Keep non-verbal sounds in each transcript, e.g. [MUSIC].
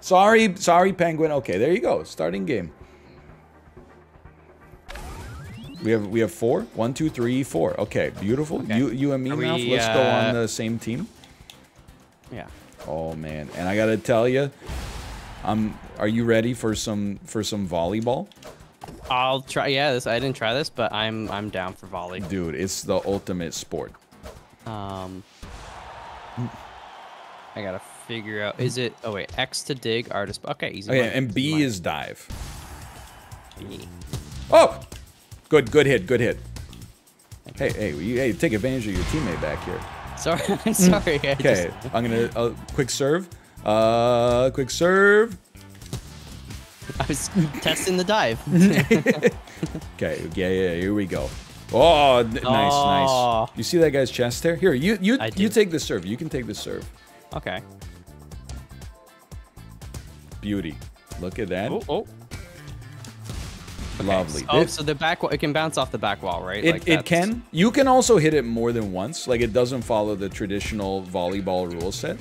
sorry, sorry, Penguin. Okay, there you go. Starting game. We have we have four. One, two, three, four. Okay, beautiful. Okay. You you and me now. Let's go on uh, the same team. Yeah. Oh man, and I gotta tell you, I'm. Are you ready for some for some volleyball, I'll try. Yeah, this I didn't try this, but I'm I'm down for volley. dude? It's the ultimate sport. Um, I gotta figure out. Is it? Oh wait, X to dig, artist. Okay, easy. Okay, and B one. is dive. B. Oh, good, good hit, good hit. Hey, hey, you, hey, take advantage of your teammate back here. Sorry, [LAUGHS] I'm sorry. I Okay, just- I'm gonna uh, quick serve. Uh, quick serve. I was testing the dive. [LAUGHS] [LAUGHS] Okay, yeah, yeah, here we go. Oh, n- nice, Oh. nice. You see that guy's chest there? Here, you, you, you take the serve. You can take the serve. okay. Beauty. Look at that. Oh, oh. Lovely. Oh, This- so the back wall, it can bounce off the back wall, right? It, Like it can. You can also hit it more than once. Like it doesn't follow the traditional volleyball rule set.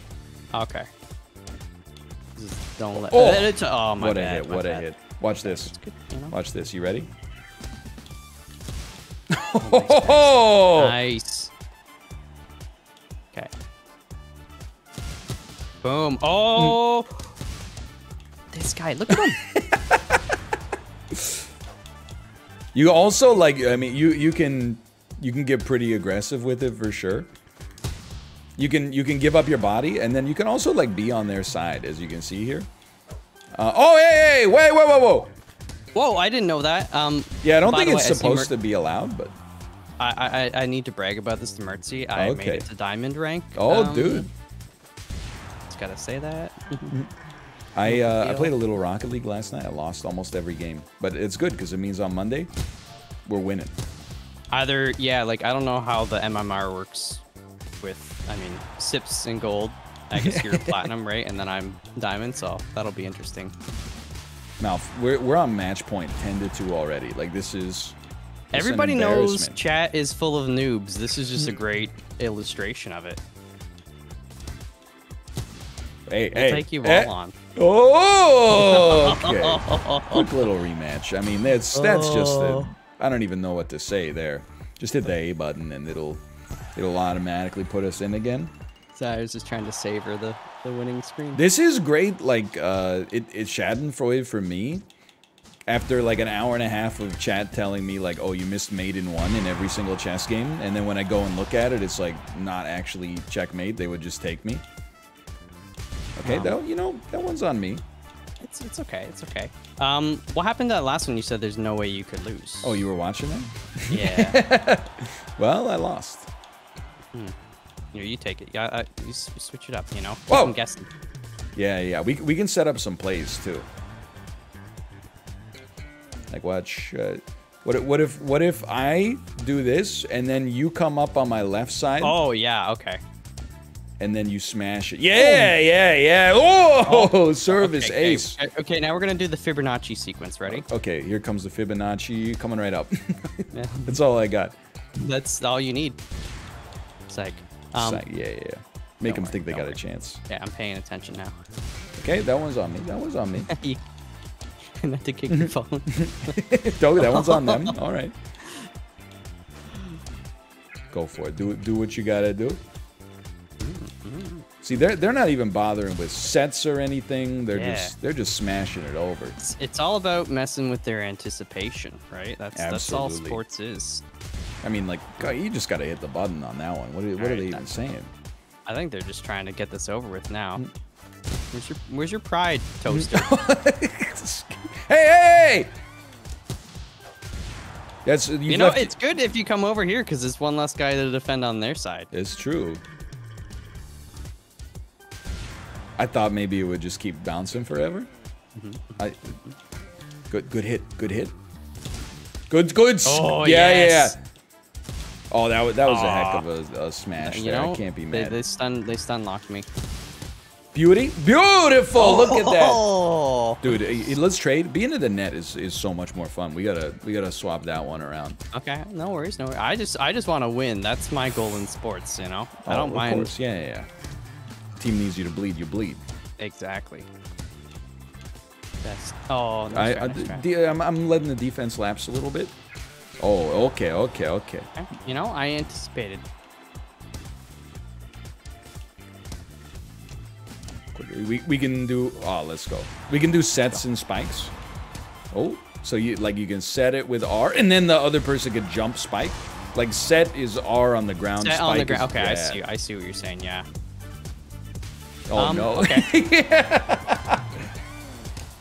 Okay. Just don't let. Oh! It's- oh my what a hit! my What a hit! Watch this. Good, you know? Watch this. You ready? Oh, [LAUGHS] [LAUGHS] Nice. Okay. Boom. Oh. Hmm. This guy, look at him. [LAUGHS] You also like. I mean, you you can you can get pretty aggressive with it for sure. You can you can give up your body, and then you can also like be on their side, as you can see here. Uh, oh, hey, hey, wait, whoa, whoa, whoa! Whoa, I didn't know that. Um. Yeah, I don't think it's way, supposed to be allowed, but I, I I need to brag about this to Mertzy. I Okay. made it to diamond rank. oh, um, dude, Just gotta say that. [LAUGHS] I uh, I played a little Rocket League last night. I lost almost every game, but it's good because it means on Monday we're winning. Either yeah, like I don't know how the MMR works with. I mean, sips and gold. I guess you're [LAUGHS] platinum, right? And then I'm diamond, so that'll be interesting. Mouth, we're we're on match point ten to two already. Like this is. this is an Everybody knows chat is full of noobs. This is just a great illustration of it. Hey, We'll hey, take you eh. all on. Oh, [LAUGHS] okay. Quick little rematch. I mean, that's that's just a. I don't even know what to say there. Just hit the A button and it'll it'll automatically put us in again. So I was just trying to savor the, the winning screen. This is great. Like uh, it it's Schadenfreude for me. After like an hour and a half of chat telling me like, oh, you missed mate in one in every single chess game, and then when I go and look at it, it's like not actually checkmate. They would just take me. Okay, Um, that you know that one's on me. It's it's okay. It's okay. Um, what happened to that last one? You said there's no way you could lose. Oh, you were watching that? yeah. [LAUGHS] Well, I lost. Here, you take it. Yeah, uh, you, s- switch it up. You know. Whoa. I'm guessing. Yeah, yeah. We we can set up some plays too. Like watch. Uh, what what if what if I do this and then you come up on my left side Oh yeah. Okay. And then you smash it? Yeah, yeah, yeah. Oh, [LAUGHS] service Okay, okay, ace. okay, now we're gonna do the Fibonacci sequence. Ready? Okay, here comes the Fibonacci coming right up. [LAUGHS] Yeah. That's all I got. That's all you need. Psych. Um, Psych, yeah, yeah, yeah. Make them worry, think they got a chance. yeah, I'm paying attention now. Okay, that one's on me. That one's on me. [LAUGHS] Not to kick your phone. Don't, that one's on them. All right. Go for it. Do do what you gotta do. See, they're they're not even bothering with sets or anything. They're Yeah. just they're just smashing it over. It's, it's all about messing with their anticipation, right? That's that's all sports is. I mean, like God, you just gotta hit the button on that one. What are, what are they even saying? I think they're just trying to get this over with now. Mm. Where's your Where's your pride, toaster? [LAUGHS] hey, hey! That's you, know, it's good if you come over here because it's one less guy to defend on their side. It's true. I thought maybe it would just keep bouncing forever. Mm-hmm. I good good hit, good hit. Good good. Oh, yeah, yes. yeah, yeah. Oh, that was that was a heck of a, a smash You there. know, I can't be they, mad. they stun they stun locked me. Beauty, beautiful. Look at that, Oh. dude. eh, eh, Let's trade. Being in the net is is so much more fun. We gotta we gotta swap that one around. Okay, no worries, no worries. I just I just want to win. That's my goal in sports, you know. I Oh, don't of mind. course. Yeah, yeah, yeah. Team needs you to bleed. You bleed. Exactly. That's oh. Nice I, try, I, nice try. the, I'm, I'm letting the defense lapse a little bit. Oh, okay, okay, okay. You know, I anticipated. We, we can do. Oh, let's go. We can do sets and spikes. Oh, so you like you can set it with R, and then the other person could jump spike. Like set is R on the ground. Set spike on the ground. Okay, I see. I see what you're saying. Yeah. Oh Um, no. okay. [LAUGHS] [LAUGHS]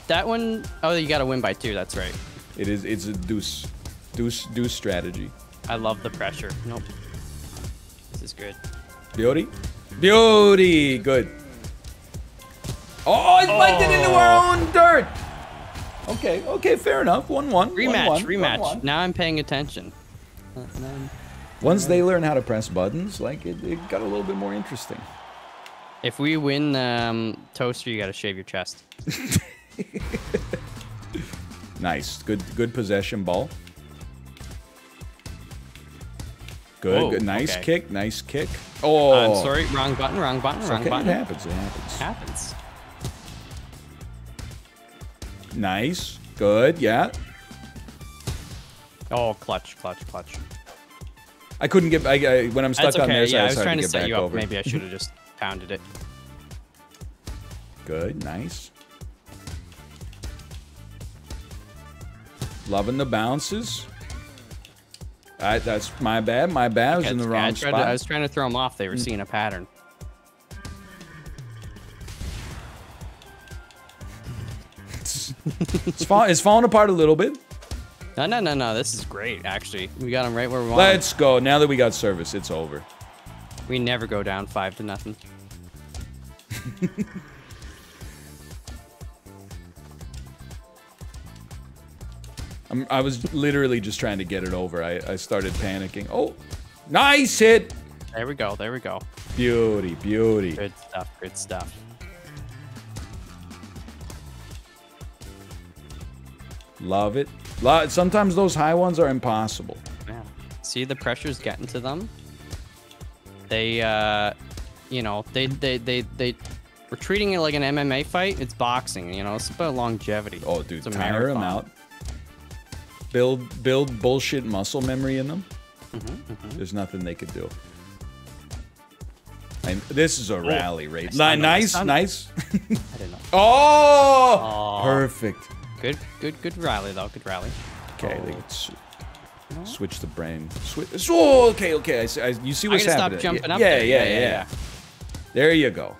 That one oh you got to win by two. That's right. it is. It's a deuce, deuce, deuce strategy. I love the pressure. Nope. This is good. Beauty, beauty, good. Oh, it into our own dirt. Okay, okay, fair enough. One one. one, Rematch. one, rematch. one, one. Now I'm paying attention. Uh, then- Once they learn how to press buttons, like it, it got a little bit more interesting. If we win um, toaster, you got to shave your chest. [LAUGHS] Nice. Good good possession ball. Good, Whoa, good. Nice okay. kick, nice kick. Oh, I'm sorry. Wrong button. Wrong button. Wrong okay, button. it happens, it happens. Happens. Nice. Good, yeah. Oh, clutch, clutch, clutch. I couldn't get I, I when I'm stuck on okay. there, so Yeah, I I was trying to to get set back you up. over. Maybe I should have just pounded it. Good, nice. Loving the bounces. I, that's my bad, my bad. I was in the wrong I, spot. to, I was trying to throw them off. They were hmm. seeing a pattern. [LAUGHS] It's, fall, it's falling apart a little bit. No, no, no, no. This is great. Actually, we got them right where we want. Let's go. Now that we got service, it's over. We never go down five to nothing. [LAUGHS] I'm, I was literally just trying to get it over. I, I started panicking. Oh, nice hit. There we go. There we go. Beauty, beauty. Good stuff. Good stuff. Love it. Sometimes those high ones are impossible. Yeah. See the pressure's getting to them. They, uh, you know, they, they, they, they. We're treating it like an MMA fight. It's boxing. You know, it's about longevity. Oh, dude, tire them out. Build, build bullshit muscle memory in them. Mm-hmm, There's nothing they could do. And this is a rally I stunned him, I nice, nice. [LAUGHS] I didn't know. [LAUGHS] oh, Aw. perfect. Good, good, good rally though. Good rally. Okay, Oh. they switch the brain. Switch. Oh, okay, okay. I see, I, you see I what's stop happening. jumping yeah, up yeah, there. Yeah, yeah, yeah. There you go.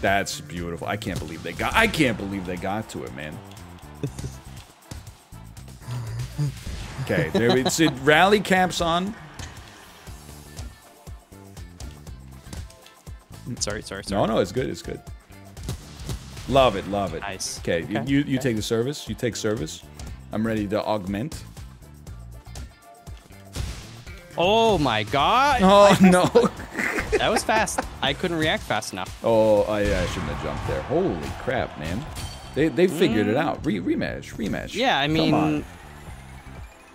That's beautiful. I can't believe they got. I can't believe they got to it, man. Okay, there we see rally caps on. Sorry, sorry, sorry. No, no, it's good. It's good. Love it, love it. Nice. Okay, you you, you okay. take the service. You take service. I'm ready to augment. Oh my god! Oh [LAUGHS] no. That was fast. I couldn't react fast enough. oh, I, I shouldn't have jumped there. Holy crap, man. They they figured it out. Re rematch, rematch. Mm. Yeah, I mean,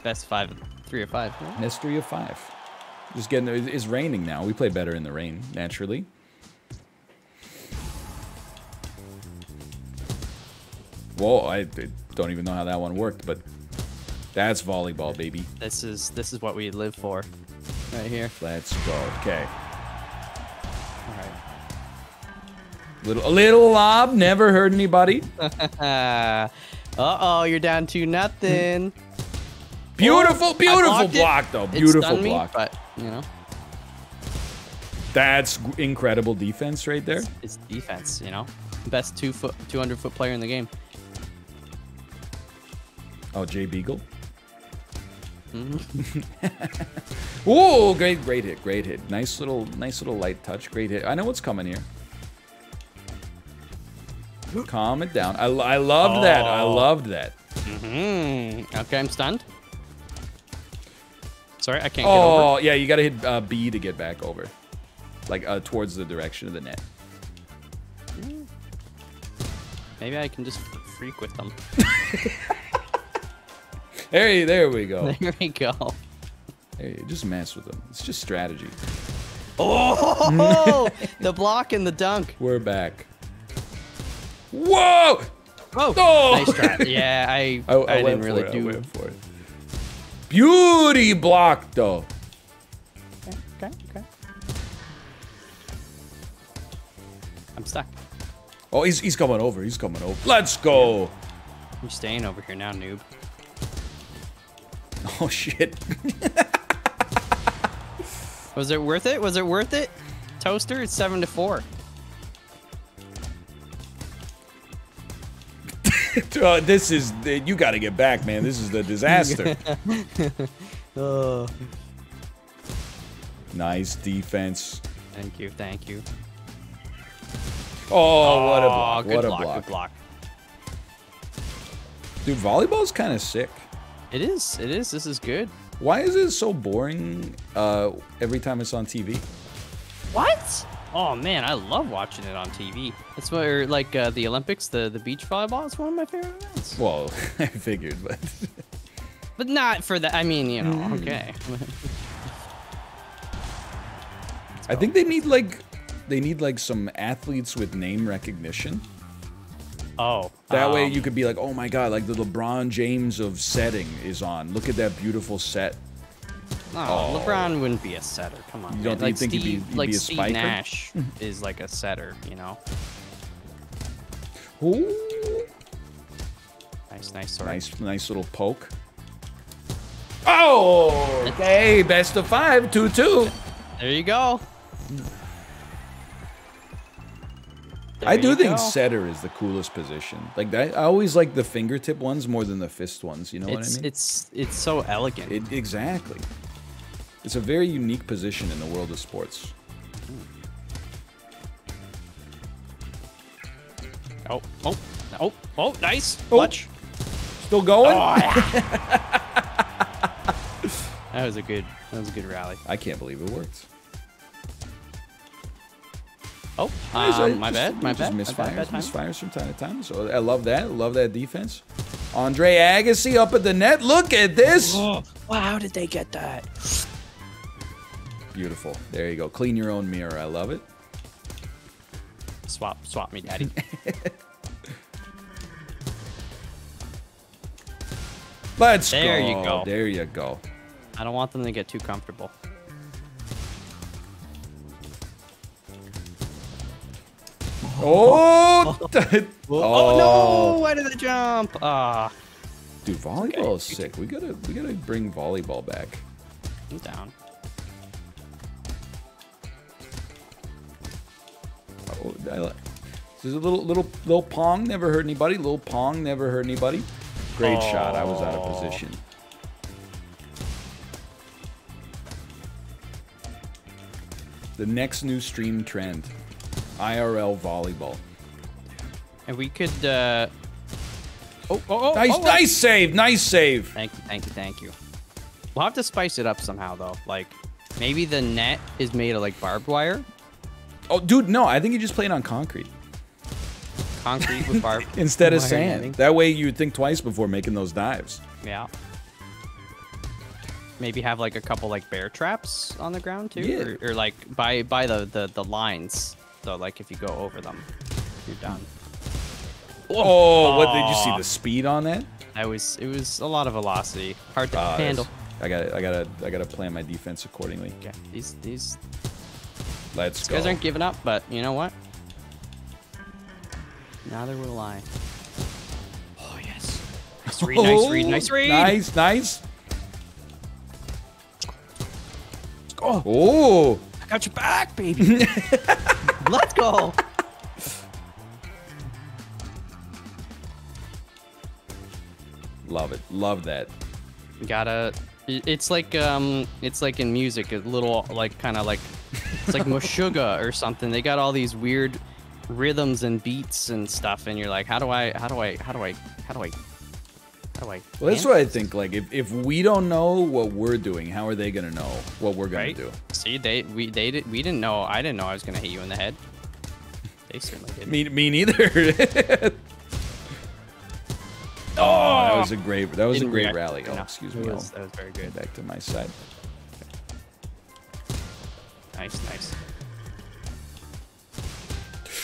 best five, three or five. yeah. That's three of five. Just getting it- it's raining now. We play better in the rain, naturally. Whoa, I, I don't even know how that one worked, but that's volleyball, baby. This is this is what we live for, right here. Let's go. Okay. Little a little lob, never hurt anybody. [LAUGHS] uh oh, you're down to nothing. Beautiful, Oh, beautiful blocked it. block though. Beautiful stunned me, block. but you know, That's incredible defense right there. it's defense. You know, best two foot, 200 foot player in the game. Oh, Jay Beagle. Mm-hmm. [LAUGHS] Whoa, great, great hit, great hit. Nice little, nice little light touch. Great hit. I know what's coming here. Calm it down. I, I loved that. I Oh. loved that. Hmm. Okay, I'm stunned. Sorry, I can't get over. Oh, yeah, you got to hit uh, B to get back over. Like uh, towards the direction of the net. Maybe I can just freak with them. [LAUGHS] There, there we go. [LAUGHS] There we go. Hey, just mess with them. It's just strategy. Oh, [LAUGHS] the block and the dunk. We're back. Whoa! Oh, Oh! nice try. [LAUGHS] Yeah, I, I, went didn't for really it, I do. went for it. Beauty block, though. Okay, okay, okay. I'm stuck. Oh, he's, he's coming over. He's coming over. Let's go. I'm staying over here now, noob. [LAUGHS] Oh, shit. [LAUGHS] Was it worth it? Was it worth it? Toaster, it's seven to four. Uh, [LAUGHS] this is... You got to get back, man. This is the disaster. [LAUGHS] Oh. nice defense. Thank you, thank you. Oh, what a block. good What a block, block. good block. Dude, volleyball's kind of sick. It is, it is. This is good. Why is it so boring uh, every time it's on TV? What? Oh man, I love watching it on TV. That's where like uh, the Olympics, the the beach volleyball is one of my favorite events. Well, [LAUGHS] I figured, but [LAUGHS] But not for that. I mean, you know, okay. [LAUGHS] I think they need like they need like some athletes with name recognition. oh, That way um, you could be like, oh my god, like the LeBron James of setting is on. Look at that beautiful set. No, Oh. LeBron wouldn't be a setter. Come on. You don't like think he'd be- Steve, he'd like be a Steve spiker? Nash [LAUGHS] is like a setter. You know. Ooh. Nice, nice. Nice, nice little poke. Oh, [LAUGHS] okay, best of five, two two. There you go. I do you think go. setter is the coolest position. Like that, I always like the fingertip ones more than the fist ones. You know It's what I mean? it's it's so elegant. It, exactly. It's a very unique position in the world of sports. oh oh oh oh nice Oh. clutch. Still going? [LAUGHS] That was a good that was a good rally. I can't believe it worked. Oh, Guys, I um, my just- bad, my just bad, my Misfires, bad, bad misfires from time to time. So I love that. Love that defense. Andre Agassi up at the net. Look at this. Oh, wow, how did they get that? Beautiful. There you go. Clean your own mirror. I love it. Swap, swap me, daddy. [LAUGHS] Let's There go. There you go. There you go. I don't want them to get too comfortable. Oh, Oh, no! Why did I jump? Ah, Dude, volleyball is sick. We gotta we gotta bring volleyball back. I'm down. This is a little little little pong never hurt anybody. Little pong never hurt anybody. Great shot. I was out of position. The next new stream trend, IRL volleyball. And we could. uh... Oh, oh, oh! Nice, oh, nice save, nice save. Thank you, thank you, thank you. We'll have to spice it up somehow, though. Like, maybe the net is made of like barbed wire, Oh, dude, no, I think you just played on concrete concrete with barbed [LAUGHS] instead of sand. netting. That way you'd think twice before making those dives. Yeah. Maybe have like a couple like bear traps on the ground too, Yeah. or, or like by by the, the the lines. So like if you go over them, you're done. Oh, what did you see the speed on that? That was it was a lot of velocity, hard to that's- handle. I got I got to I got to plan my defense accordingly. Yeah, these these Let's go. guys aren't giving up, but you know what? Neither will I. Oh yes. Nice read, nice read, nice read. Nice, nice. Oh, I got your back, baby. [LAUGHS] Let's go. love it. Love that. Gotta. It's like um, it's like in music, a little like kind of like, [LAUGHS] it's like Meshuggah or something. They got all these weird rhythms and beats and stuff, and you're like, how do I, how do I, how do I, how do I, how do I? Well, that's what I think. Like, if, if we don't know what we're doing, how are they gonna know what we're gonna Right? do? See, they we they did we didn't know. I didn't know I was gonna hit you in the head. They certainly did. Me, me neither. [LAUGHS] oh, that was a great. That was a great react- rally. Oh, no, excuse me. was- that was very good. back to my side. Nice, nice.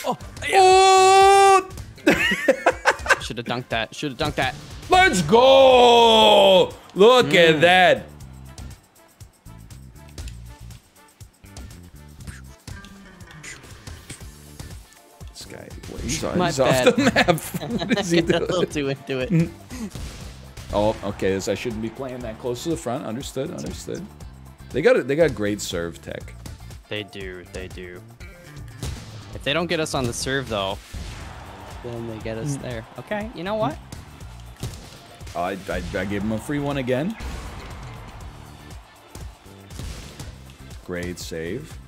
Oh! [LAUGHS] Should have dunked that. Should have dunked that. Let's go! Look Hmm. at that. This guy, well, he's, on, My he's off the map. [LAUGHS] what is he [LAUGHS] a doing? too into it. Oh, okay. This I shouldn't be playing that close to the front. Understood. Understood. They got it. They got great serve tech. They do. They do. If they don't get us on the serve, though, then they get us mm. there. Okay. You know what? I, I, I gave him a free one again. Great save.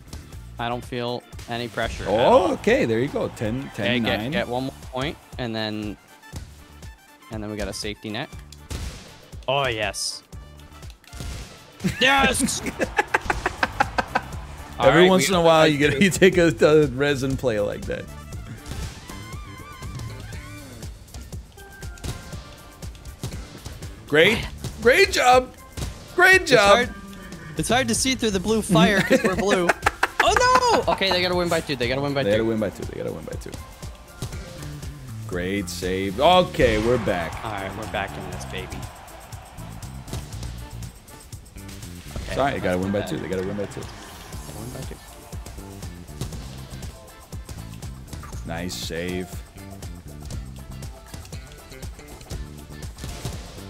I don't feel any pressure. at Oh, all. okay. There you go. 10, 10 Okay, 9. get, get one more point, and then, and then we got a safety net. Oh yes. Yes. [LAUGHS] All Every right, once in a while, you get two. you take a, a resin play like that. Great, great job, great job. It's job. hard, it's hard to see through the blue fire because we're blue. [LAUGHS] Oh no! Okay, they gotta win by two. They gotta win by They gotta win by two. They gotta win by two. Great save. Okay, we're back. All right, we're back in this baby. Okay, Sorry, they gotta win by bad. two. They gotta win by two. Win by two. Nice save.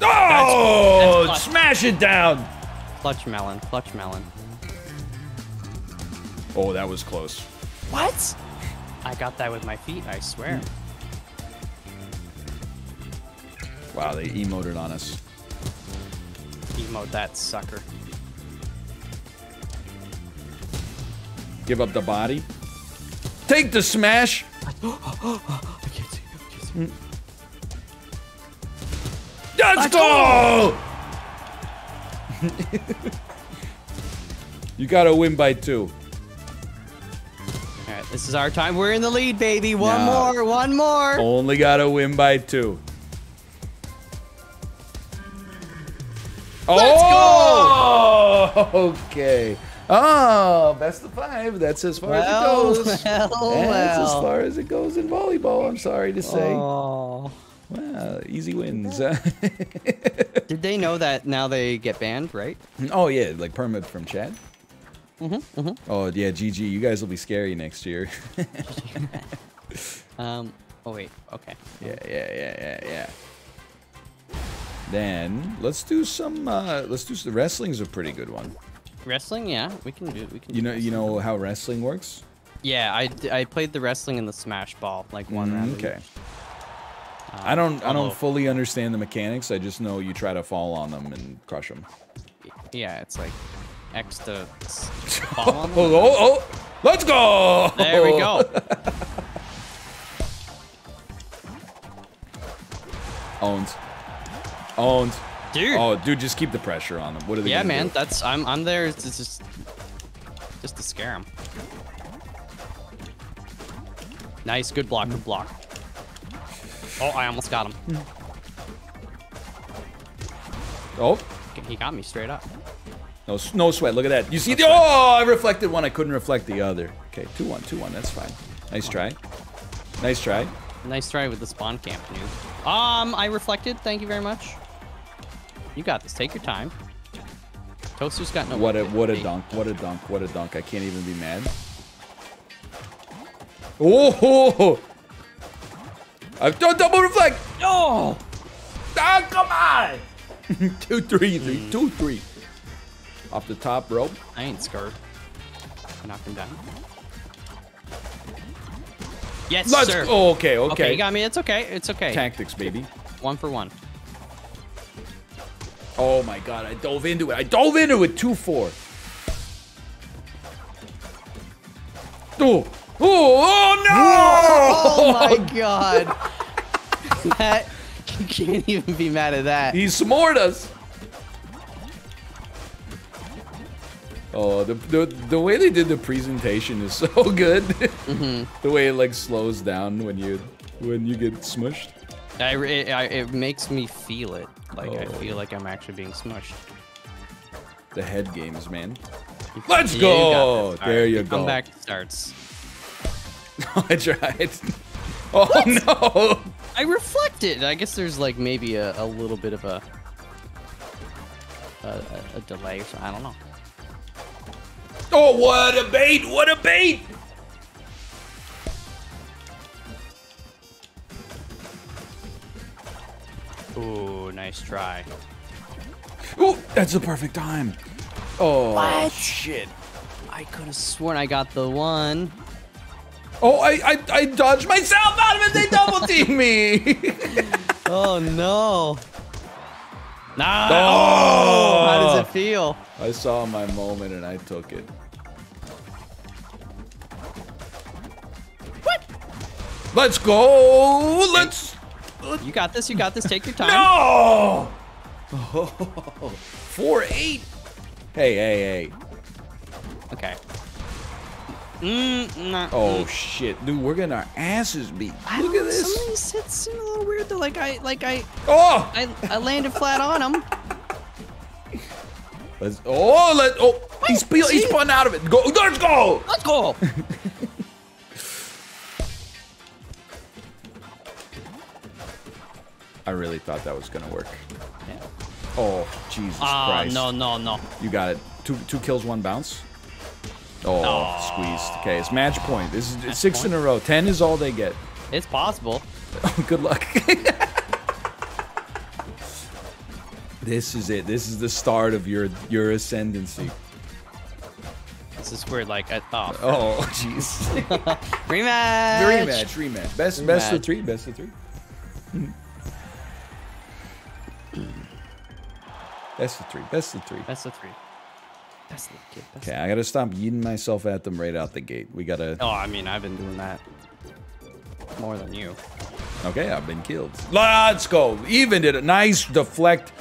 Oh, smash it down. Clutch melon. Clutch melon. Oh, that was close. What? [LAUGHS] I got that with my feet. I swear. Wow, they emoted on us. Emote that sucker. Give up the body. Take the smash. I can't see. I can't see. Let's go! you gotta win by two. All right, this is our time. We're in the lead, baby. One No. more. One more. Only gotta win by two. Let's oh! [LAUGHS] Okay. Oh, best of five. That's as far Well, as it goes. [LAUGHS] well, That's as far as it goes in volleyball. I'm sorry to say. Oh. Wow, easy wins. [LAUGHS] Did they know that now they get banned, right? oh yeah, like permit from Chad. Mm-hmm, mm-hmm. Oh yeah, GG. You guys will be scary next year. [LAUGHS] Um. Oh wait. Okay. Yeah, yeah, yeah, yeah, yeah. Then let's do some. Uh, let's do some, wrestling's a pretty good one. Wrestling. Yeah, we can do. We can. You know, you know how wrestling works. Yeah, I, I played the wrestling in the smash ball like one Mm, round. okay. each. I don't. I don't fully understand the mechanics. I just know you try to fall on them and crush them. Yeah, it's like X to [LAUGHS] fall on Oh, them. oh, oh! Let's go! There we go. [LAUGHS] Owns. Owns. Dude. Oh, dude, just keep the pressure on them. What are they? yeah, man. do? That's I'm I'm there to just just to scare him. Nice, good block, good block. Oh, I almost got him. Oh, He got me straight up. no, no sweat. Look at that. You see the? Oh, I reflected one. I couldn't reflect the other. Okay, two one, two one. That's fine. Nice try. Nice try. Nice try with the spawn camp, noob. Um, I reflected. Thank you very much. You got this. Take your time. Toaster's got no. What a what a dunk! What a dunk! What a dunk! I can't even be mad. Oh! [LAUGHS] I've done double reflect. Oh! Ah, come on! [LAUGHS] two, three, three, two, three. Off the top rope. I ain't scared. Knock him down. Yes, Let's sir. go. Okay, okay. Okay, you got me. It's okay. It's okay. Tactics, baby. One for one. Oh my god, I dove into it. I dove into it 2 4. Oh, oh, oh no! Oh [LAUGHS] my god. that you can't even be mad at that. He smored us. Oh, the, the the way they did the presentation is [LAUGHS] so good. Mm-hmm. the way it like slows down when you when you get smushed. I, it, I, it makes me feel it. Like I Oh. feel like I'm actually being smushed. The head games, man. Let's Yeah, go. All there right, you the go. Comeback starts. [LAUGHS] I tried. [LAUGHS] Oh no! I reflected. I guess there's like maybe a, a little bit of a a, a, a delay So. I don't know. Oh, what a bait! What a bait! Ooh, nice try. Oh, that's the perfect time. Oh What? shit! I could have sworn I got the one. Oh, I, I I dodged myself out of it. They double [LAUGHS] team me. Oh no. Nah. Oh. oh! How does it feel? I saw my moment and I took it. What? Let's go. Let's. You got this. You got this. Take your time. No. [LAUGHS] Four eight. Hey hey hey. Okay. Mm, nah, Oh mm. shit, dude, we're getting our asses beat. I Look at this. Some of these hits seem a little weird. Though. Like I, like I, Oh, I, I landed flat on him. let's. Oh, let. Oh, he's. He's See? spun out of it. Go. Let's go. Let's go. [LAUGHS] I really thought that was gonna work. Yeah. Oh, Jesus Ah, Christ. no, no, no. You got it. Two two kills, one bounce. Oh, Aw. squeezed. Okay, it's match point. This is Match six in a row. Ten is all they get. It's possible. [LAUGHS] Good luck. [LAUGHS] this is it. This is the start of your your ascendancy. This is where like I thought. [LAUGHS] Oh, jeez. Rematch. rematch, rematch. Best best of three. Best of three. Best of three. Best of three. Best of three. Best of kid. Best Okay, I gotta stop yeeting myself at them right out the gate. We gotta. Oh, I mean, I've been doing that more than you. Okay, I've been killed. Let's go. Even did a nice deflect.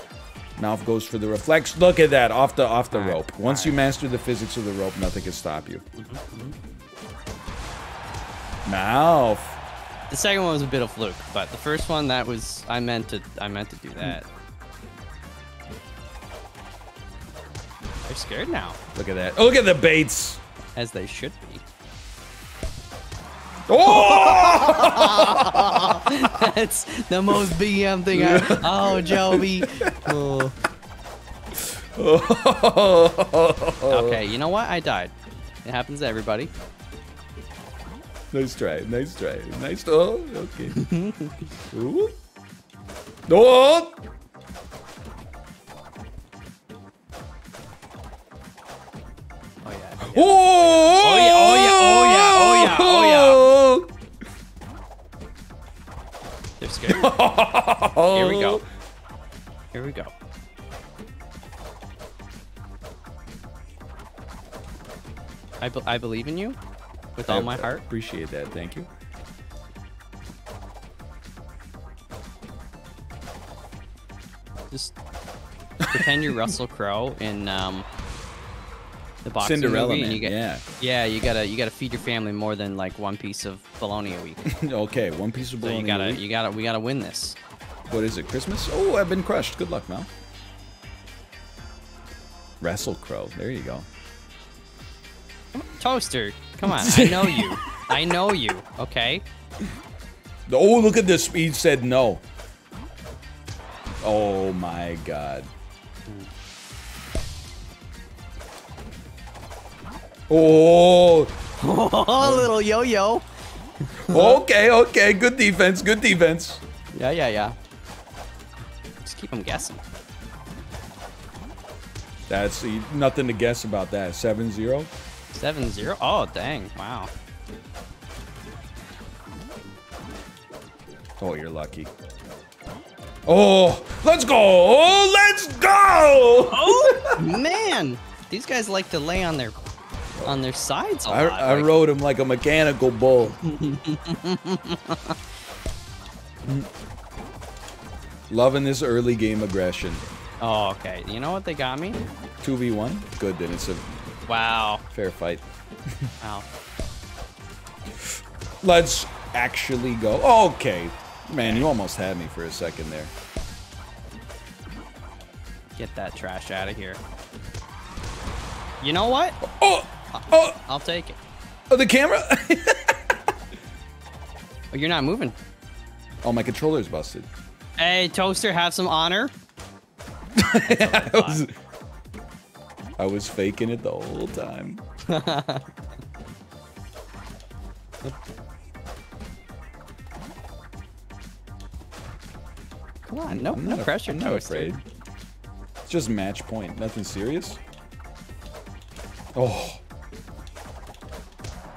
Mouth goes for the reflex. Look at that off the off the All right, rope. Once all you right. master the physics of the rope, nothing can stop you. Mm-hmm, mm-hmm. Mouth. The second one was a bit of fluke, but the first one that was I meant to I meant to do that. [CLEARS THROAT] They're scared now, Look at that. Look at the baits. as they should be. Oh! [LAUGHS] That's the most BM thing I've. [LAUGHS] Oh, Joey. Oh. [LAUGHS] Okay, you know what? I died. It happens to everybody. nice try. Nice try. Nice. Oh, okay. Ooh. Oh! Oh yeah. Oh! Oh, yeah, oh, yeah, oh, yeah, oh, yeah, They're scared. oh, Here we go. Here we go. I, be- I believe in you with all my heart. Appreciate that. Thank you. Just pretend you're Russell Crowe in um, the boxing Cinderella movie, Man. you get yeah. yeah, you gotta you gotta feed your family more than like one piece of bologna a week. [LAUGHS] okay. One piece of So bologna. you gotta you gotta we gotta win this. What is it? Christmas? Oh, I've been crushed. Good luck, Mal. Wrestle Crow. There you go. Toaster, come on, I [LAUGHS] know you. I know you. Okay. Oh, look at this. He said no. Oh my god. Oh. [LAUGHS] Oh, little yo-yo. Okay, okay. Good defense. Good defense. Yeah, yeah, yeah. Just keep them guessing. That's nothing to guess about that. 7-0. Seven zero. Oh, dang! Wow. Oh, you're lucky. Oh, let's go! Oh, let's go! Oh [LAUGHS] man, these guys like to lay on their on their sides a I, lot. I like- rode him like a mechanical bull. [LAUGHS] Loving this early game aggression. Oh, okay. You know what they got me? 2v1? Good, then it's a Wow. fair fight. Wow. [LAUGHS] Let's actually go. Okay. Man, you almost had me for a second there. Get that trash out of here. You know what? Oh, oh, I'll take it. oh the camera. [LAUGHS] Oh, you're not moving. oh, my controller's busted. Hey, Toaster, have some honor. [LAUGHS] I was, I was faking it the whole time. [LAUGHS] Come on, no, no pressure, Toaster. afraid. It's just match point. Nothing serious. Oh.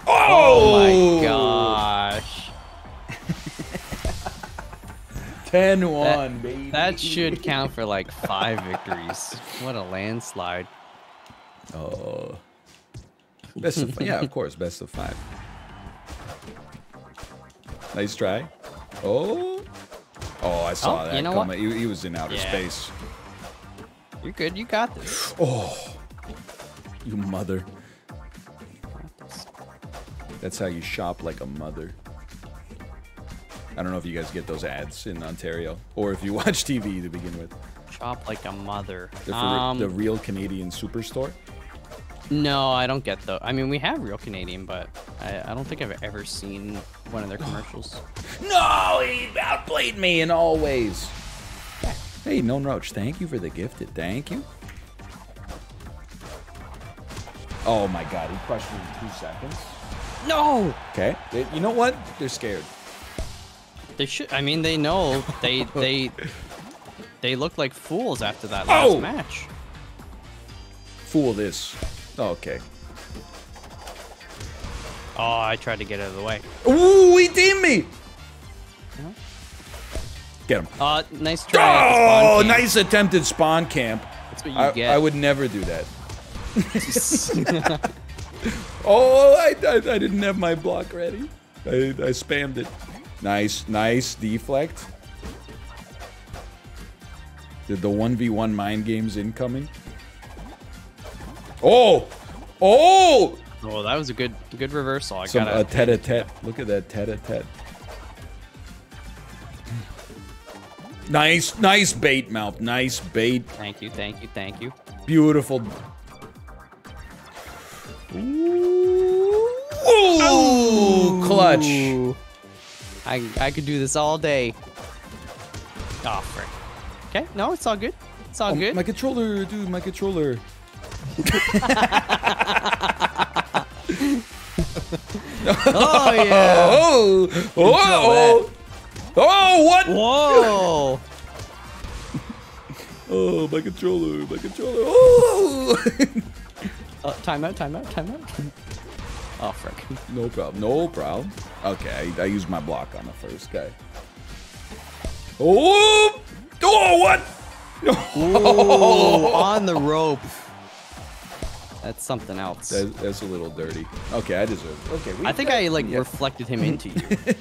Oh my oh. gosh. [LAUGHS] 10-1, baby. That should count for like five victories. What a landslide. Oh. Best of yeah, of course, best of five. Nice try. Oh. Oh, I saw Oh, that you know coming. He, he was in outer Yeah. space. You're good. You got this. Oh. You mother. You got this. That's how you shop like a mother. I don't know if you guys get those ads in Ontario or if you [LAUGHS] watch TV to begin with. Shop like a mother. Um, the real Canadian superstore. no, I don't get though. I mean, we have real Canadian, but I, I don't think I've ever seen one of their [GASPS] commercials. No, he outplayed me in all ways. Hey, Known Roach, thank you for the gifted. Thank you. Oh my god, he crushed me in two seconds. No, Okay. They- you know what? They're scared. they should. I mean, they know they [LAUGHS] they they look like fools after that last Oh! match. Fool this. Oh, okay. Oh, I tried to get out of the way. Ooh, he teamed me! Yeah. Get him. Uh, nice try. Oh, nice attempted spawn camp. That's what you I, get. I would never do that. [LAUGHS] [LAUGHS] Oh, I, I, I didn't have my block ready. I, I spammed it. Nice, nice deflect. Did the 1v1 mind games incoming? Oh! Oh! Oh, that was a good good reversal. I Some gotta. Uh, a tete-a-tete. Look at that tete-a-tete. Nice, nice bait, mouth. Nice bait. Thank you, thank you, thank you. Beautiful. Ooh, clutch. I I could do this all day. Oh frick. Okay, no, it's all good. It's all Oh, good. My controller, dude, my controller. [LAUGHS] Oh yeah. Oh, oh, oh, oh, what? Whoa. [LAUGHS] Oh, my controller, my controller. Oh, [LAUGHS] Uh, timeout, timeout, timeout. Oh frick. no problem, no problem. Okay, I, I used my block on the first guy. Oh, oh, what? Ooh, [LAUGHS] on the rope. That's something else. That, that's a little dirty. Okay, I deserve it. Okay, we I think got- I like yeah. reflected him into you. [LAUGHS]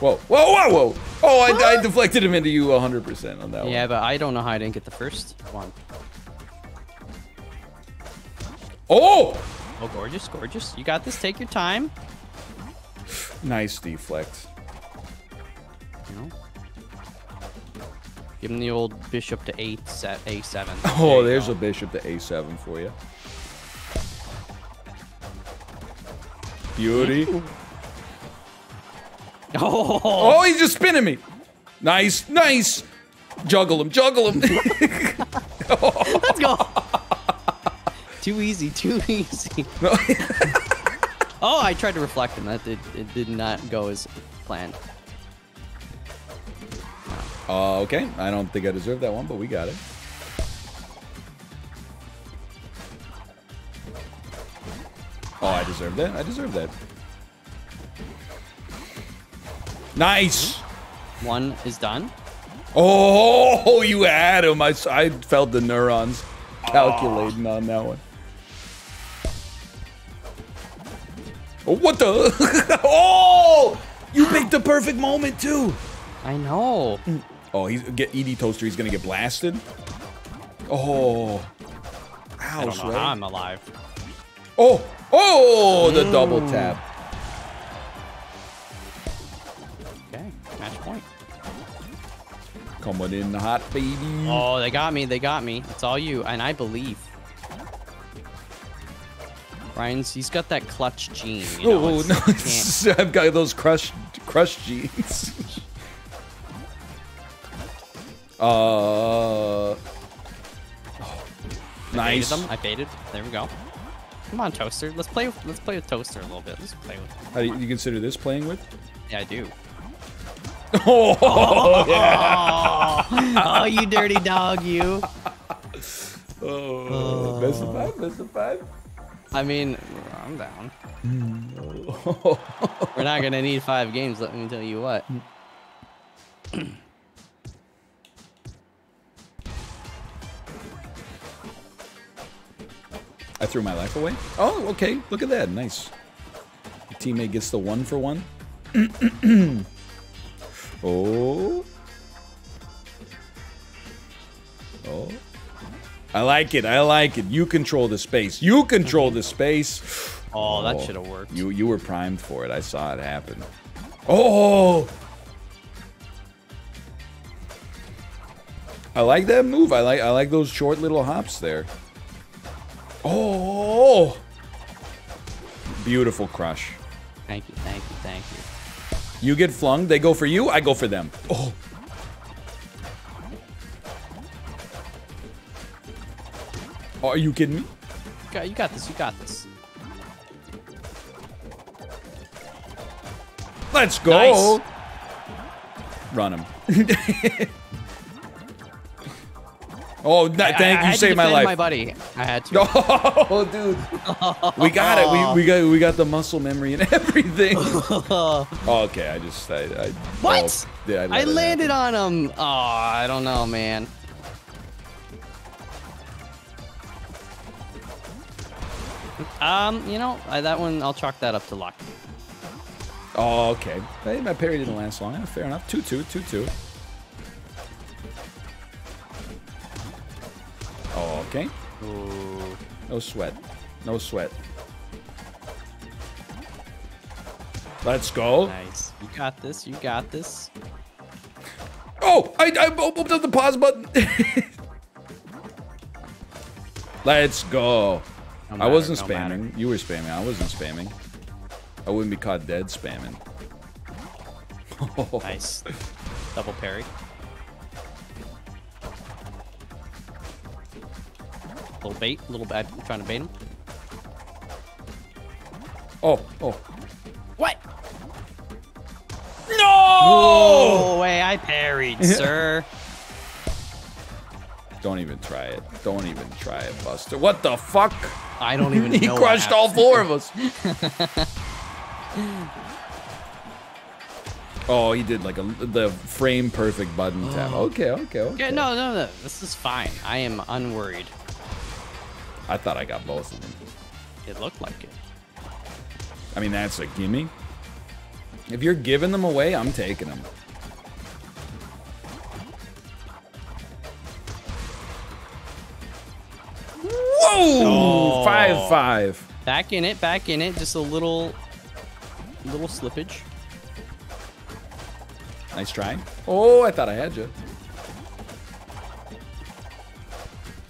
Whoa, whoa, whoa, whoa! Oh, I, I deflected him into you 100% on that yeah, one. Yeah, but I don't know how I didn't get the first one. Oh! Oh, gorgeous, gorgeous. You got this. Take your time. Nice deflect. You know. Give him the old bishop to eight set a7. [LAUGHS] Oh, there's a bishop to a7 for you. Beauty. Oh, Oh, he's just spinning me. Nice, nice. Juggle him, juggle him. [LAUGHS] let's go. [LAUGHS] too easy, too easy. No. [LAUGHS] Oh, I tried to reflect him. That did it did not go as planned. Uh, okay, I don't think I deserve that one, but we got it. Oh, I deserve that. I deserve that. Nice. One is done. Oh, [LAUGHS] you had him. I, s- I felt the neurons calculating on that one. Oh, what the? [LAUGHS] oh, you picked the perfect moment too. I know. Oh, he's get ED Toaster. He's gonna get blasted. Oh, I don't know right? how I'm alive. Oh, oh, the double tap. Match point. Coming in hot, baby. Oh, they got me. They got me. It's all you, and I believe. Ryan's he's got that clutch gene. You know, oh no! can't- [LAUGHS] I've got those crushed, crushed jeans. [LAUGHS] uh. oh, I Nice. baited them. I baited. There we go. Come on, toaster. Let's play. Let's play with toaster a little bit. Let's play with. How do you, you consider this playing with? Yeah, I do. Oh, [LAUGHS] oh, you dirty dog, you. oh. best of five. Best of five. I mean, I'm down. [LAUGHS] We're not gonna need five games. Let me tell you what. I threw my life away. Oh, okay. Look at that. Nice. Your teammate gets the one for one. [CLEARS THROAT] oh. Oh. I like it. I like it. You control the space. You control the space. Oh, that oh. should have worked. You you were primed for it. I saw it happen. Oh. I like that move. I like I like those short little hops there. Oh. Beautiful crush. Thank you, thank you, thank you. You get flung, they go for you, I go for them. Oh. Oh, are you kidding me? You got, you got this. You got this. Let's go. Nice. Run him. [LAUGHS] oh, I- thank I you, to saved my life. My buddy, I had to. [LAUGHS] Oh, dude. we got it. We, [LAUGHS] we got we got the muscle memory and [LAUGHS] everything. oh, okay. I just I, I What? oh, yeah, I it landed on him. Oh, I don't know, man. Um, you know, I, that one I'll chalk that up to luck. Oh, okay. Hey, my parry didn't last long. Fair enough. Two two two two. Okay. Ooh. No sweat. No sweat. Let's go. Nice. You got this. You got this. Oh, I, I opened up the pause button. [LAUGHS] Let's go. No I wasn't no spamming. matter. You were spamming. I wasn't spamming. I wouldn't be caught dead spamming. [LAUGHS] Nice. Double parry. Little bait. Little bad. Trying to bait him. Oh, oh. What? No! Oh, way I parried, [LAUGHS] sir. Don't even try it. Don't even try it, Buster. What the fuck? I don't even [LAUGHS] he crushed all four of us. [LAUGHS] oh, he did like a the frame perfect button tap. Oh. Okay, okay, okay. Okay, no, no, no. This is fine. I am unworried. I thought I got both of them. It looked like it. I mean, that's a gimme. If you're giving them away, I'm taking them. Whoa! Oh. Five five. Back in it, back in it. Just a little, little slippage. Nice try. Oh, I thought I had you.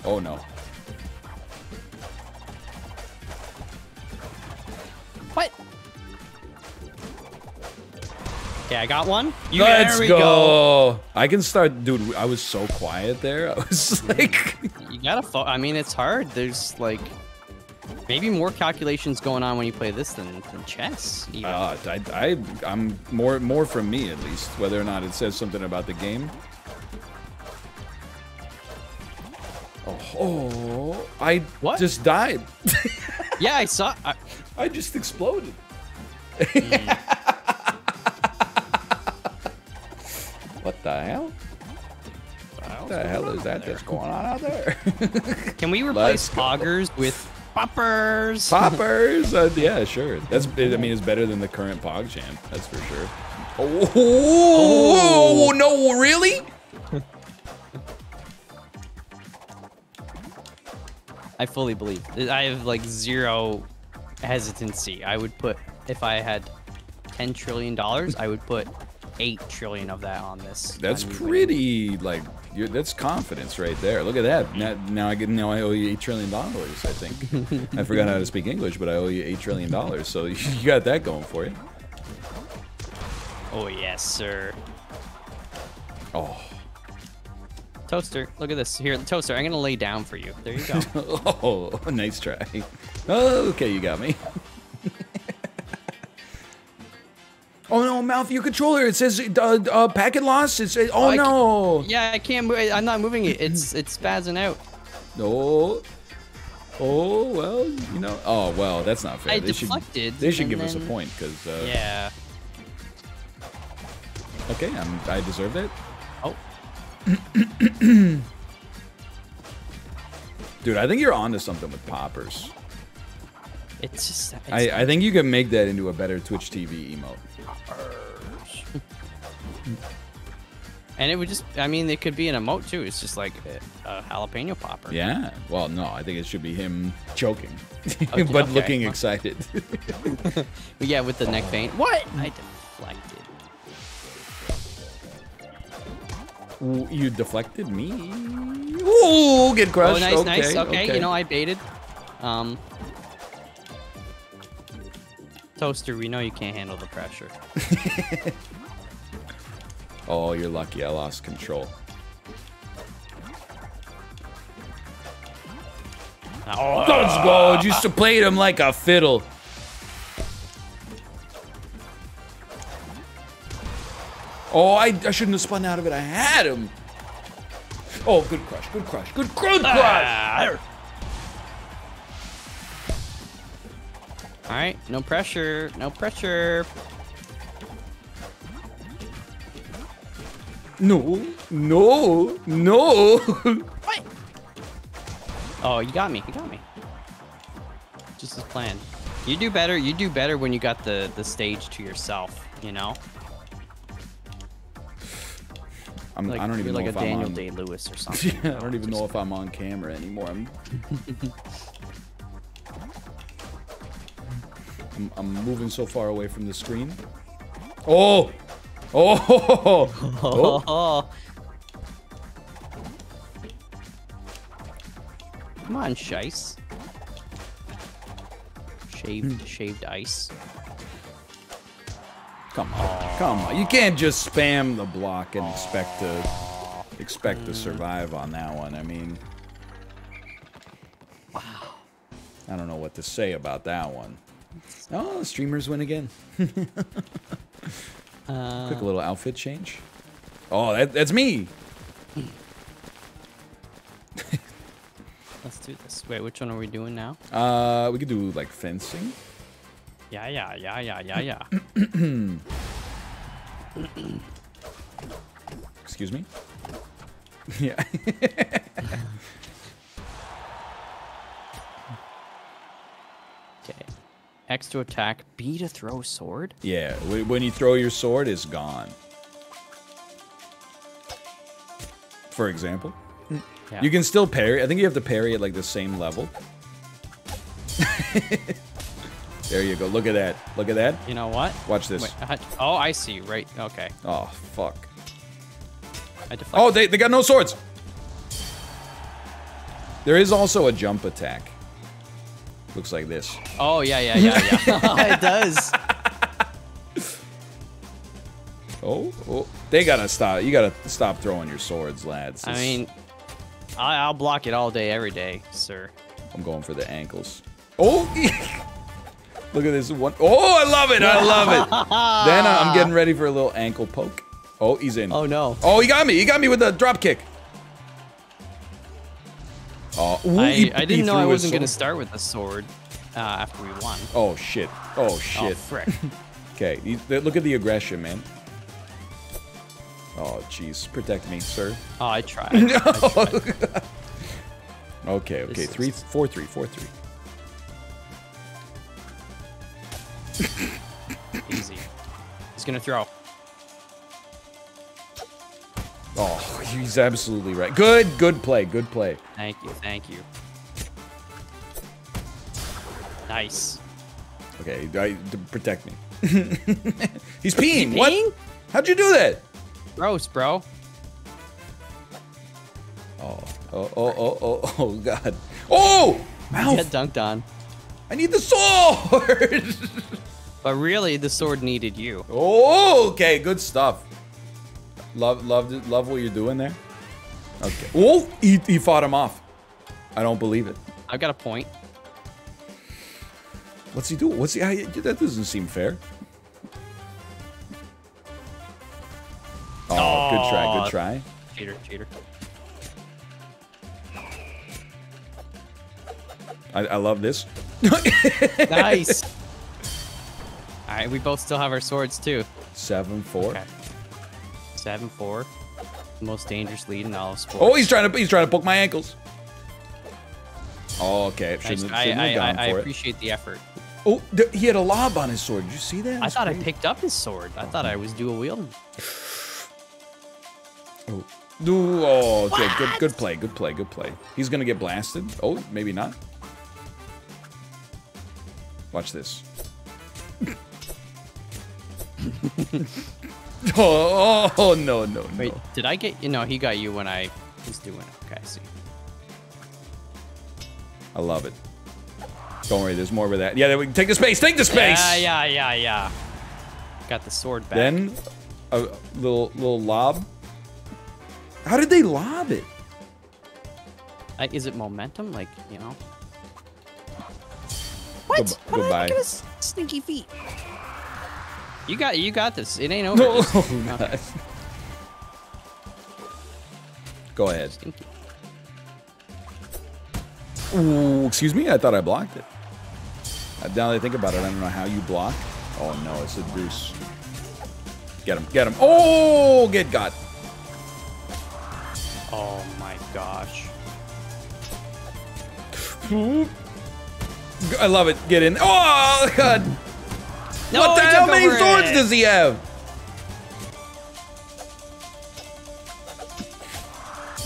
Oh no. Okay, I got one. You, Let's there we go. go. I can start, dude. I was so quiet there. [LAUGHS] I was like, You gotta. I mean, it's hard. There's like maybe more calculations going on when you play this than, than chess. Even. uh, I, I, I'm more, more from me at least. Whether or not it says something about the game. Oh, oh I What? just died. yeah, I saw. I, [LAUGHS] I just exploded. what [LAUGHS] the hell? What the hell is that that's going on out there? [LAUGHS] Can we replace go. poggers with poppers? [LAUGHS] Poppers? Uh, [LAUGHS] yeah, sure. That's. I mean, it's better than the current Pog champ. That's for sure. Oh, no! Really? I fully believe. I have like zero hesitancy. I would put if I had ten trillion dollars, I would put eight trillion of that on this. That's on pretty like you're, that's confidence right there. Look at that. Now, now I get now I owe you eight trillion dollars. I think [LAUGHS] I forgot how to speak English, but I owe you eight trillion dollars. So [LAUGHS] you got that going for you. Oh yes, sir. Oh, Toaster, look at this. Here, toaster. I'm gonna lay down for you. There you go. [LAUGHS] oh, nice try. Okay, you got me. Oh no, mouth your controller. It says uh, uh, packet loss. It's oh, ca- no. yeah, I can't move. I'm not moving it. It's [LAUGHS] it's spazzing out. No. Oh well, you know. Oh well, that's not fair. I they deflected, should. They should give us a point because. Uh, Yeah. Okay, I'm, I deserve it. Oh. [COUGHS] Dude, I think you're onto something with poppers. It's just. It's, I, I think you can make that into a better Twitch TV emote. [LAUGHS] and it would just. I mean, it could be an emote too. It's just like a, a jalapeno popper. Yeah. Well, no, I think it should be him choking, Okay, [LAUGHS] but okay. looking excited. [LAUGHS] But yeah, with the neck vein. What? I deflected. You deflected me. Ooh, get crushed. oh, nice, okay, nice. Okay, you know I baited. Um. Toaster, we know you can't handle the pressure. [LAUGHS] Oh, you're lucky. I lost control. Oh, Let's go. Used to play him like a fiddle. Oh, I, I shouldn't have spun out of it. I had him. Oh, good crush. Good crush. Good, good crush. Ah. All right, no pressure, no pressure. No, no, no. What? Oh, you got me. You got me. Just as planned. You do better. You do better when you got the the stage to yourself. You know, I'm, like I don't even know like if a I'm Daniel on. Day Lewis or [LAUGHS] something. Yeah, I don't even know if I'm on camera anymore. [LAUGHS] I'm, I'm, moving so far away from the screen. Oh, oh, oh. [LAUGHS] Oh. Come on, Shice. Shaved, hmm. shaved ice. Come on, come on. You can't just spam the block and expect to expect to hmm. survive on that one. I mean, wow. I don't know what to say about that one. Oh, streamers win again. [LAUGHS] Uh, Quick little outfit change. Oh, that, that's me. let's do this. Wait, which one are we doing now? Uh, we could do like fencing. Yeah, yeah, yeah, yeah, yeah, yeah. [CLEARS THROAT] [COUGHS] Excuse me. [LAUGHS] yeah. [LAUGHS] Okay. X to attack, B to throw sword. yeah. When you throw your sword, it's gone. For example. Yeah. You can still parry. I think you have to parry at like the same level. [LAUGHS] there you go. Look at that. Look at that. You know what? Watch this. Wait, I- oh, I see. Right. Okay. Oh, fuck. Oh, they, they got no swords. There is also a jump attack. Looks like this. Oh, yeah, yeah, yeah, yeah. [LAUGHS] it does. [LAUGHS] Oh, oh, they gotta stop. You gotta stop throwing your swords, lads. I mean, I, I'll block it all day, every day, sir. I'm going for the ankles. Oh, [LAUGHS] look at this one. Oh, I love it. I love it. then I'm getting ready for a little ankle poke. Oh, he's in. Oh no. Oh, he got me. He got me with the drop kick. Oh, ooh, I, I didn't know I wasn't gonna start with the sword uh, after we won. Oh shit. Oh Oh shit. frick. [LAUGHS] Okay, look at the aggression, man. Oh, jeez. Protect me, sir. Oh, I tried. [LAUGHS] [LAUGHS] Okay, okay. This Three, four, three, four, three. Easy. He's gonna throw. Oh, he's absolutely right. Good, good play, good play. Thank you, thank you. Nice. Okay, I, protect me. [LAUGHS] He's peeing. he What? peeing? How'd you do that? Gross, bro. Oh, oh, oh, oh, oh, oh, God. Oh! Mouth! Get dunked on. I need the sword! [LAUGHS] But really, the sword needed you. oh, okay, good stuff. Love, love, love what you're doing there. Okay. Oh, he, he fought him off. I don't believe it. I've got a point. What's he doing? What's he? I, that doesn't seem fair. Oh, good try, good try. Cheater, cheater. I, I love this. Nice. [LAUGHS] All right, we both still have our swords too. Seven four. Okay. Seven four. Most dangerous lead in all of sports. Oh, he's trying to he's trying to poke my ankles. Oh, okay. I, Shouldn't, I, shouldn't I, have gone I for it. appreciate the effort. Oh, he had a lob on his sword. Did you see that? I That's thought I picked up his sword. I thought I was dual wielding. Oh, Ooh, oh okay. Good, good play. Good play. Good play. He's gonna get blasted. Oh, maybe not. Watch this. [LAUGHS] [LAUGHS] [LAUGHS] oh, oh, no, no, no. Wait, did I get you? No, he got you when I was doing it. Okay, I see. I love it. Don't worry, there's more where that. Yeah, we can take the space. Take the space. Yeah, yeah, yeah, yeah. Got the sword back. Then a little little lob. How did they lob it? Uh, is it momentum? Like, you know? Goodb- What? goodbye. Look at his stinky feet. You got you got this. It ain't over. No. [LAUGHS] Oh, okay. Go ahead. Stinky. Ooh, excuse me? I thought I blocked it. Uh, Now that I think about it, I don't know how you block. Oh no, it's a deuce. Get him, get him. Oh, get got. Oh my gosh. I love it. Get in. Oh, [LAUGHS] God. No, what the hell took many swords it. does he have?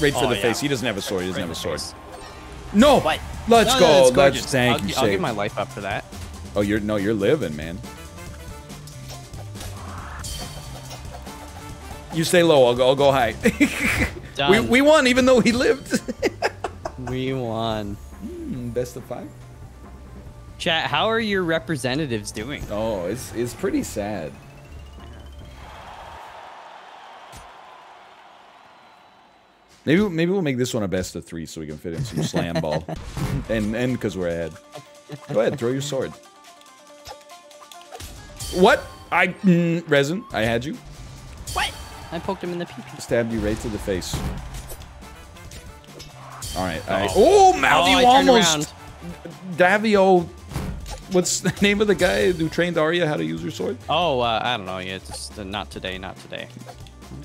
Right for Oh, the yeah. face. He doesn't have a sword. He doesn't Right have a sword. face. No. What? Let's No, no, go. it's Let's gorgeous. thank I'll, you. I'll give my life up for that. Oh, you're no, you're living, man. You stay low. I'll go. I'll go high. [LAUGHS] we Done. we won, even though he lived. [LAUGHS] We won. Hmm, Best of five. Chat, how are your representatives doing? Oh, it's it's pretty sad. Maybe maybe we'll make this one a best of three so we can fit in some slam ball, [LAUGHS] and and because we're ahead. Go ahead, throw your sword. What? I mm, resin. I had you. What? I poked him in the pee pee. Stabbed you right to the face. All right. I, Oh. oh, Mal, Oh, I turned almost. Davio. What's the [LAUGHS] name of the guy who trained Arya how to use her sword? Oh, uh, I don't know. Yeah, just uh, not today. Not today.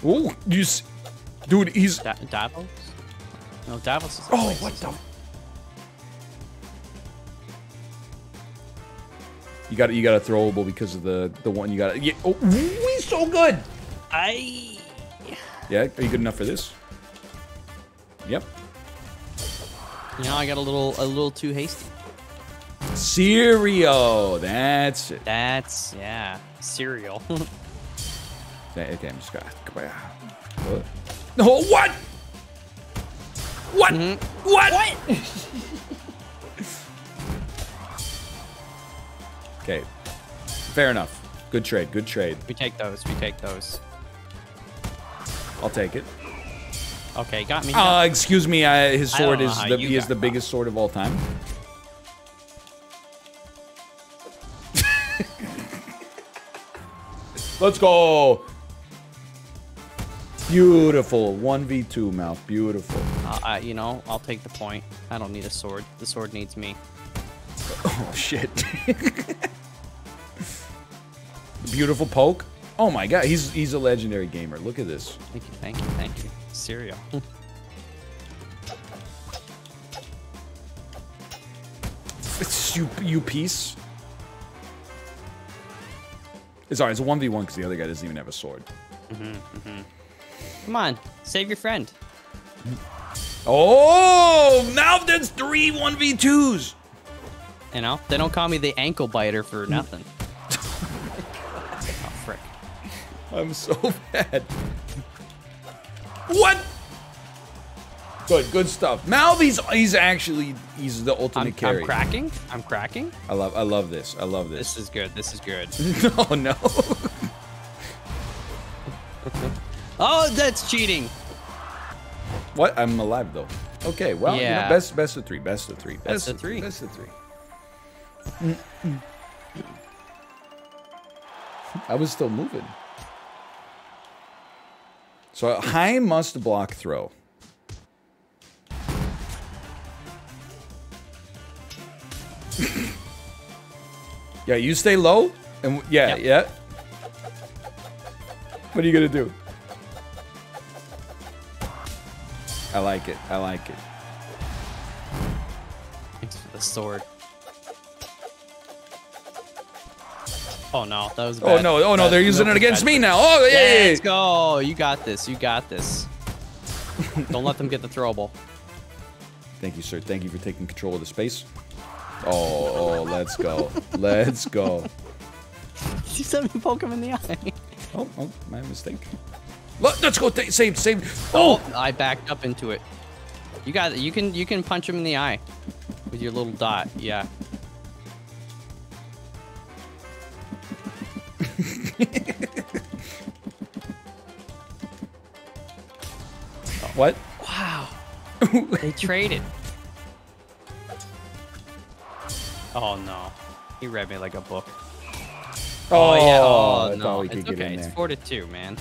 Oh, you, s- dude, he's. Da- Davos? No, Davos is. Oh, what the? You got you got a throwable because of the the one you got. Yeah, oh, he's so good. I. Yeah, are you good enough for this? Yep. You know, I got a little, a little too hasty. Syrio. That's it. That's yeah, Syrio. Okay, okay, I'm just gonna. What? No, what? What? What? [LAUGHS] okay. Fair enough. Good trade. Good trade. we take those. We take those. I'll take it. Okay, got me. Uh, excuse me. I, his sword is the he is the biggest sword of all time. Let's go. Beautiful. 1v2 mouth. Beautiful. uh, I, you know, I'll take the point. I don't need a sword. The sword needs me. Oh shit. Beautiful poke. Oh my god, he's he's a legendary gamer. Look at this. Thank you, thank you, thank you. Syrio. It's you you piece. It's alright, it's a 1v1 because the other guy doesn't even have a sword. Come on, save your friend. Oh, now there's three 1v2s. You know, they don't call me the ankle biter for nothing. oh [LAUGHS] frick! I'm so [LAUGHS] bad. What? Good, good stuff. Malf, he's actually he's the ultimate I'm, carry. I'm cracking. I'm cracking. I love I love this. I love This this. is good. This is good. [LAUGHS] no, no. [LAUGHS] Oh, that's cheating. what? I'm alive though. Okay, well, you know, best best of three, best of three, best, of three. best of three. I was still moving. So high must block throw. Yeah, you stay low, and yeah, Yep. yeah. What are you gonna do? I like it. I like it. Thanks for the sword. Oh no, that was. Oh no! Oh no! Bad. They're using Nope, it against me now. Oh yeah! yeah, Let's go. You got this. You got this. [LAUGHS] Don't let them get the throwable. Thank you, sir. Thank you for taking control of the space. Oh, oh, let's go. Let's go. [LAUGHS] You sent me poke him in the eye. Oh, oh, my mistake. Let, let's go. ta- Save, save. Oh, Oh, I backed up into it. You got You can you can punch him in the eye with your little dot. Yeah. [LAUGHS] what? Wow. they traded. Oh no. He read me like a book. Oh, yeah. Oh, thought no. It's okay. It's four to two, man.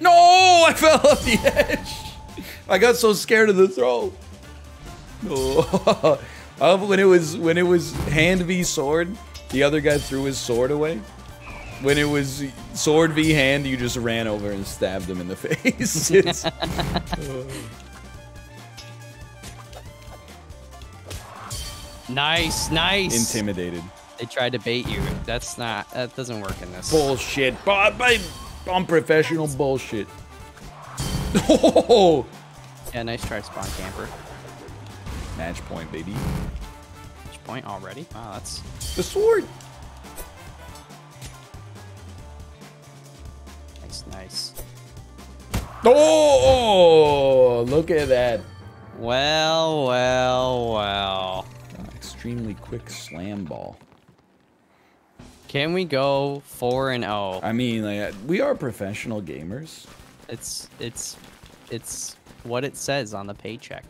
No, I fell off the edge. I got so scared of the throw. No. [LAUGHS] Uh, when it was when it was hand v sword, the other guy threw his sword away. When it was sword v hand, you just ran over and stabbed him in the [LAUGHS] face. [LAUGHS] Nice, nice. intimidated. They tried to bait you. That's not. That doesn't work in this. Bullshit. But unprofessional bullshit. Oh, [LAUGHS] Yeah, nice try, spawn camper. match point, baby. Match point already? Wow, that's The sword. nice, nice. Oh, look at that. Well, well, well. Extremely quick slam ball. Can we go four and oh? I mean, like, we are professional gamers. It's it's it's what it says on the paycheck.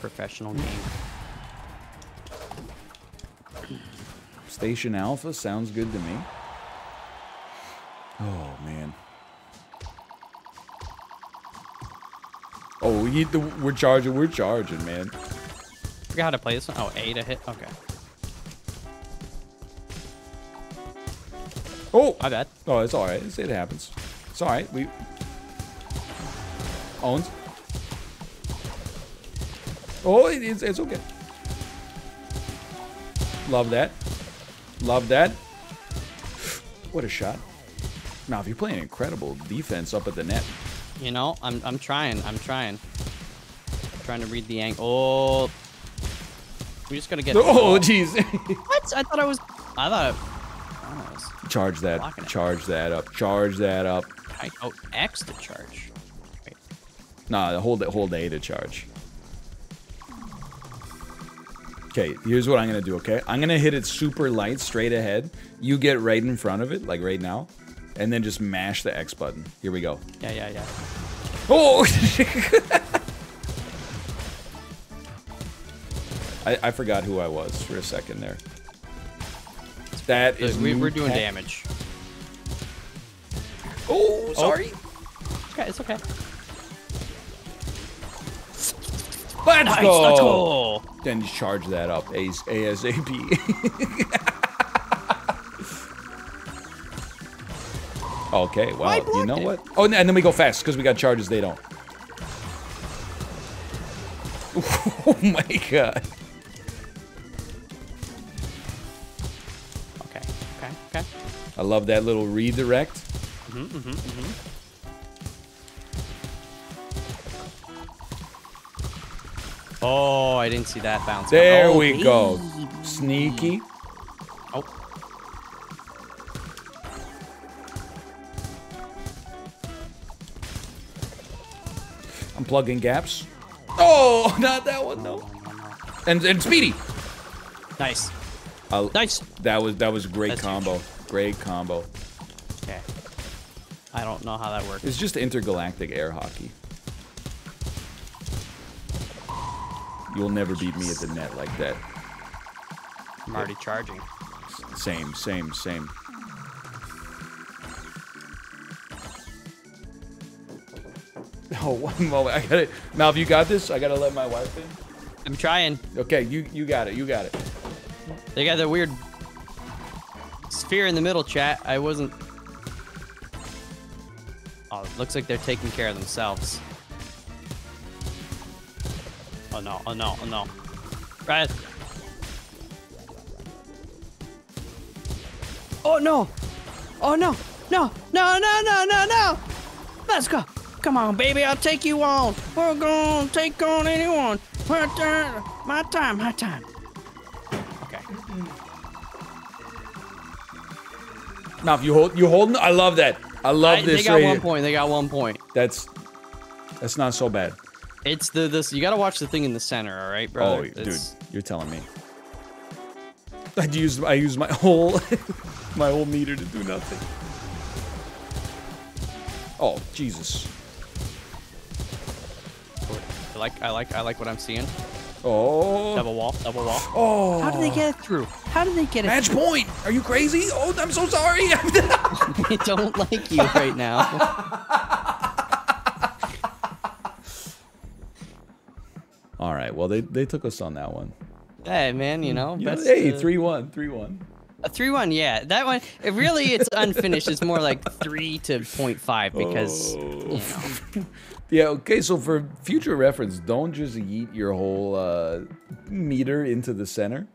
Professional game. Station Alpha sounds good to me. Oh man. Oh, we need the. We're charging. We're charging, man. Forgot how to play this one. Oh, A to hit. Okay. Oh, My bad. oh, it's all right. It's, it happens. It's all right. We owns. Oh, it, it's it's okay. Love that. Love that. [SIGHS] What a shot. Now, if you're playing incredible defense up at the net. You know, I'm I'm trying. I'm trying. trying to read the angle. Oh. We just gotta get. Oh, jeez. [LAUGHS] What? I thought I was. I thought. I was. Charge that. Blocking it. Charge that up. Charge that up. I, oh, X to charge. Wait. Nah, hold it. Hold A to charge. Okay, here's what I'm gonna do. Okay, I'm gonna hit it super light, straight ahead. You get right in front of it, like right now, and then just mash the X button. Here we go. Yeah, yeah, yeah. Oh! [LAUGHS] I, I forgot who I was for a second there. That is. we, we're doing damage. Oh, oh, sorry. Okay, it's okay. Let's Nice, go. let's go. Then just charge that up AS- ASAP. [LAUGHS] okay, well, you know blocked what? Oh, and then we go fast because we got charges they don't. [LAUGHS] oh my god. I love that little redirect. Mm-hmm, mm-hmm, mm-hmm. Oh, I didn't see that bounce. There oh, we go. Sneaky. Oh, I'm plugging gaps. Oh, [LAUGHS] not that one, no. And and Speedy. nice. Nice. That was that was a great That's combo. Great combo. Okay. I don't know how that works. It's just intergalactic air hockey. You'll never beat me at the net like that. I'm already charging. Same, same, same. [LAUGHS] Oh, one moment. I gotta. Malf, you got this? I gotta let my wife in. I'm trying. Okay, you you got it. You got it. They got the weird sphere in the middle, chat. I wasn't. Oh, it looks like they're taking care of themselves. Oh no, oh no, oh no. Right. Oh no! Oh no! No! No, no, no, no, no! Let's go! Come on, baby, I'll take you on! We're gonna take on anyone! My turn! My time, my time! Malf, you hold you holding? I love that. I love I- this they got right one here. point. They got one point. That's that's not so bad. It's the this. You gotta watch the thing in the center. All right, bro. Oh, brother. dude, you're telling me. [LAUGHS] I used I used my [LAUGHS] whole my whole meter to do nothing. Oh Jesus! I like. I like. I like what I'm seeing. Oh, Double wall. Double wall. oh! How did they get it through? How did they get it? match point? Are you crazy? Oh, I'm so sorry. [LAUGHS] I don't like you right now. [LAUGHS] All right. Well, they they took us on that one. hey, man. You know. You know, best, hey, uh, three one, three one. A three one. Yeah, that one. It really, it's unfinished. It's more like three to point five because you know. Yeah. Okay. So for future reference, don't just yeet your whole uh, meter into the center.